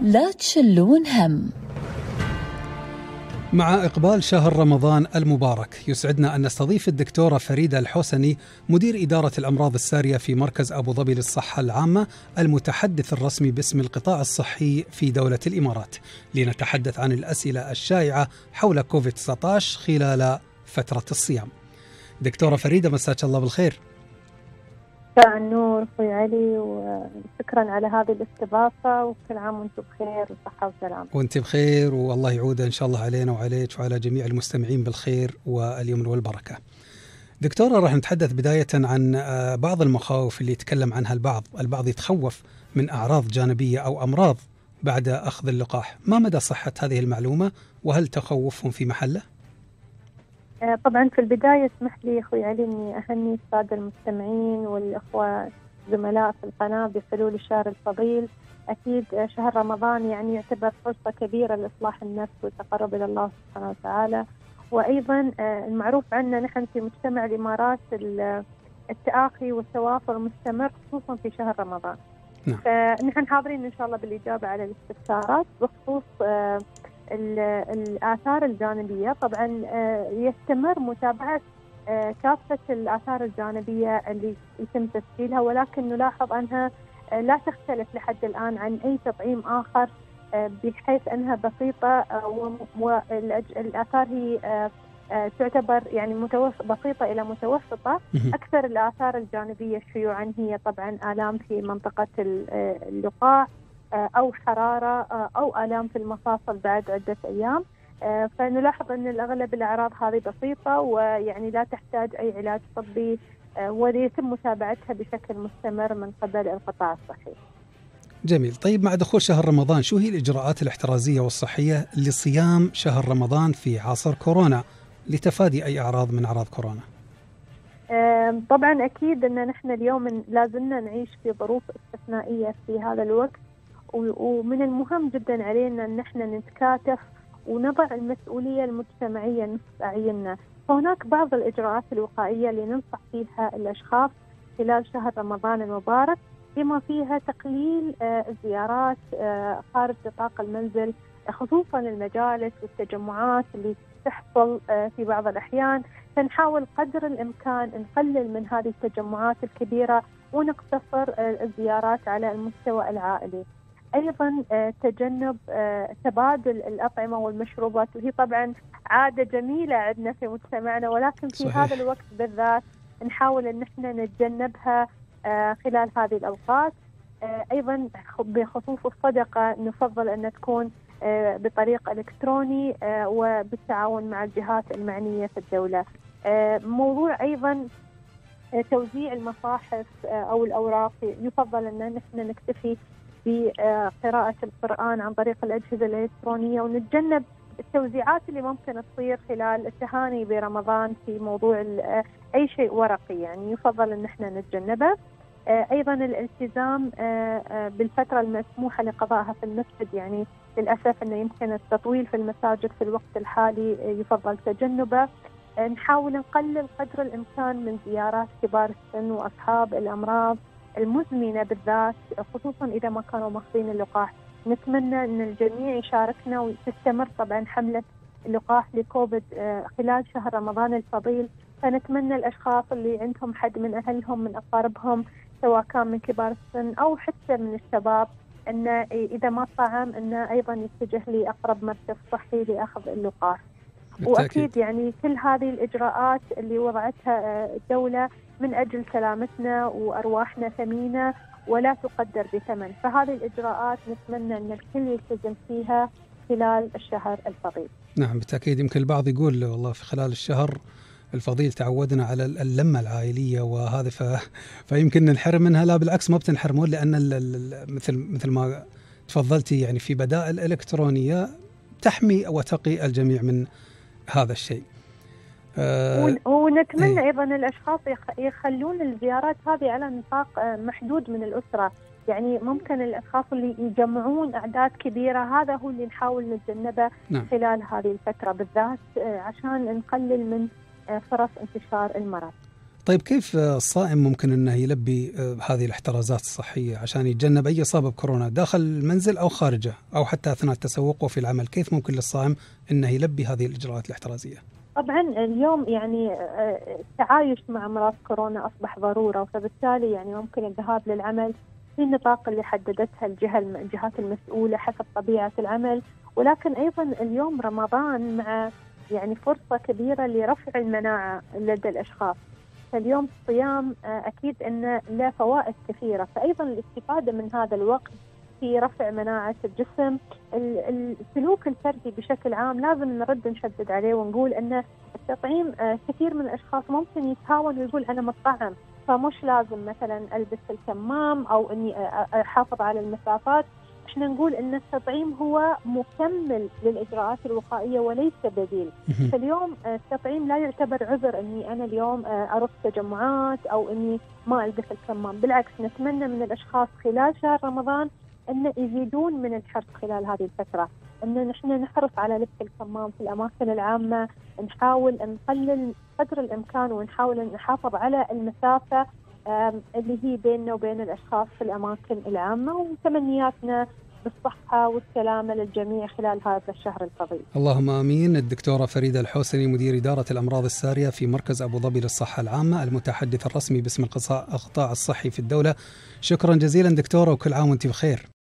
لا تشلون هم. مع إقبال شهر رمضان المبارك يسعدنا أن نستضيف الدكتورة فريدة الحسني مدير إدارة الأمراض السارية في مركز أبو ظبي للصحة العامة المتحدث الرسمي باسم القطاع الصحي في دولة الإمارات. لنتحدث عن الأسئلة الشائعة حول كوفيد 19 خلال فترة الصيام. دكتورة فريدة مساك الله بالخير. مساء النور أخوي علي وشكرا على هذه الاستضافة وكل عام وأنتم بخير وصحة وسلامة. وأنت بخير والله يعود إن شاء الله علينا وعليك وعلى جميع المستمعين بالخير واليمن والبركة. دكتورة راح نتحدث بداية عن آه، بعض المخاوف اللي يتكلم عنها البعض، البعض يتخوف من أعراض جانبية أو أمراض بعد أخذ اللقاح، ما مدى صحة هذه المعلومة وهل تخوفهم في محله؟ آه، طبعا في البداية اسمح لي أخوي علي أني أهني السادة المستمعين والإخوة زملاء في القناة بحلول الشهر الفضيل. أكيد شهر رمضان يعني يعتبر فرصة كبيرة لإصلاح النفس والتقرب إلى الله سبحانه وتعالى. وأيضا آه، المعروف عنا نحن في مجتمع الإمارات التآخي والتواصل المستمر خصوصا في شهر رمضان. نعم. فنحن حاضرين إن شاء الله بالإجابة على الاستفسارات بخصوص آه، الآثار الجانبية. طبعا آه، يستمر متابعة آه، كافة الآثار الجانبية اللي يتم تسجيلها ولكن نلاحظ أنها آه، لا تختلف لحد الآن عن أي تطعيم آخر بحيث أنها بسيطة والآثار هي تعتبر يعني بسيطة إلى متوسطة. أكثر الآثار الجانبية شيوعا هي طبعا آلام في منطقة اللقاح. آه، أو حرارة آه، أو آلام في المفاصل بعد عدة أيام آه، فنلاحظ أن الأغلب الأعراض هذه بسيطة ويعني لا تحتاج أي علاج طبي ويتم متابعتها بشكل مستمر من قبل القطاع الصحي. جميل، طيب مع دخول شهر رمضان شو هي الإجراءات الاحترازية والصحية لصيام شهر رمضان في عصر كورونا لتفادي أي أعراض من أعراض كورونا؟ طبعا أكيد أن نحن اليوم لازلنا نعيش في ظروف استثنائية في هذا الوقت ومن المهم جدا علينا إن إحنا نتكاتف ونضع المسؤولية المجتمعية نصف أعيننا، فهناك بعض الإجراءات الوقائية اللي ننصح فيها الأشخاص خلال شهر رمضان المبارك بما فيها تقليل آه، الزيارات آه، خارج نطاق المنزل خصوصا المجالس والتجمعات اللي تحصل آه، في بعض الأحيان فنحاول قدر الإمكان نقلل من هذه التجمعات الكبيرة ونقتصر الزيارات على المستوى العائلي. أيضا آه، تجنب آه، تبادل الأطعمة والمشروبات وهي طبعا عادة جميلة عندنا في مجتمعنا ولكن في صحيح. هذا الوقت بالذات نحاول أن إحنا نتجنبها آه، خلال هذه الأوقات أيضا بخصوص الصدقة نفضل أن تكون بطريق إلكتروني وبالتعاون مع الجهات المعنية في الدولة. موضوع أيضا توزيع المصاحف أو الأوراق يفضل أن نحن نكتفي بقراءة القرآن عن طريق الأجهزة الإلكترونية ونتجنب التوزيعات اللي ممكن تصير خلال التهاني برمضان في موضوع أي شيء ورقي. يعني يفضل أن إحنا نتجنبه. أيضا الالتزام بالفترة المسموحة لقضائها في المسجد. يعني للأسف إنه يمكن التطويل في المساجد في الوقت الحالي يفضل تجنبه. نحاول نقلل قدر الإمكان من زيارات كبار السن وأصحاب الأمراض. المزمنة بالذات خصوصا إذا ما كانوا ماخذين اللقاح نتمنى إن الجميع يشاركنا وتستمر طبعا حملة اللقاح لكوفيد آه، خلال شهر رمضان الفضيل فنتمنى الأشخاص اللي عندهم حد من أهلهم من أقاربهم سواء كان من كبار السن أو حتى من الشباب ان إذا ما طعم إنه أيضا يتجه لأقرب مركز صحي لأخذ اللقاح. وأكيد يعني كل هذه الإجراءات اللي وضعتها آه، الدولة من أجل سلامتنا وأرواحنا ثمينة ولا تقدر بثمن. فهذه الإجراءات نتمنى أن الكل يلتزم فيها خلال الشهر الفضيل. نعم بالتأكيد يمكن البعض يقول والله في خلال الشهر الفضيل تعودنا على اللمة العائلية وهذا ف... فيمكن ننحرم منها. لا بالعكس ما بتنحرمون لأن مثل مثل ما تفضلتي يعني في بدائل إلكترونية تحمي وتقي الجميع من هذا الشيء آه ونتمنى أيضا الأشخاص يخلون الزيارات هذه على نطاق آه، محدود من الأسرة يعني ممكن الأشخاص اللي يجمعون أعداد كبيرة هذا هو اللي نحاول نتجنبه نعم. خلال هذه الفترة بالذات آه، عشان نقلل من آه، فرص انتشار المرض. طيب كيف الصائم ممكن إنه يلبي هذه الاحترازات الصحية عشان يتجنب أي إصابة بكورونا داخل المنزل أو خارجه أو حتى أثناء التسوق وفي العمل، كيف ممكن للصائم إنه يلبي هذه الإجراءات الاحترازية؟ طبعا اليوم يعني آه، التعايش مع مرض كورونا أصبح ضرورة فبالتالي يعني ممكن الذهاب للعمل في النطاق اللي حددتها الجهة الجهات المسؤولة حسب طبيعة العمل. ولكن أيضا اليوم رمضان مع يعني فرصة كبيرة لرفع المناعة لدى الأشخاص. فاليوم الصيام آه، أكيد انه له فوائد كثيرة. فايضا الاستفادة من هذا الوقت في رفع مناعة الجسم. السلوك الفردي بشكل عام لازم نرد نشدد عليه ونقول أن التطعيم آه، كثير من الأشخاص ممكن يتهاون ويقول أنا مطعم فمش لازم مثلا ألبس الكمام أو أني أحافظ على المسافات. إحنا نقول إن التطعيم هو مكمل للإجراءات الوقائية وليس بديل. فاليوم التطعيم لا يعتبر عذر إني أنا اليوم آه، أرص تجمعات أو إني ما ألبس الكمام. بالعكس نتمنى من الأشخاص خلال شهر رمضان إن يزيدون من الحرص خلال هذه الفترة. إن نحن نحرص على لبس الكمام في الأماكن العامة نحاول نقلل قدر الإمكان ونحاول نحافظ على المسافة اللي هي بيننا وبين الأشخاص في الأماكن العامة وتمنياتنا بالصحة والسلامة للجميع خلال هذا الشهر الفضيل. اللهم آمين. الدكتورة فريدة الحوسني مدير إدارة الأمراض السارية في مركز أبو ظبي للصحة العامة المتحدث الرسمي باسم القطاع الصحي في الدولة. شكرا جزيلا دكتورة وكل عام وأنت بخير.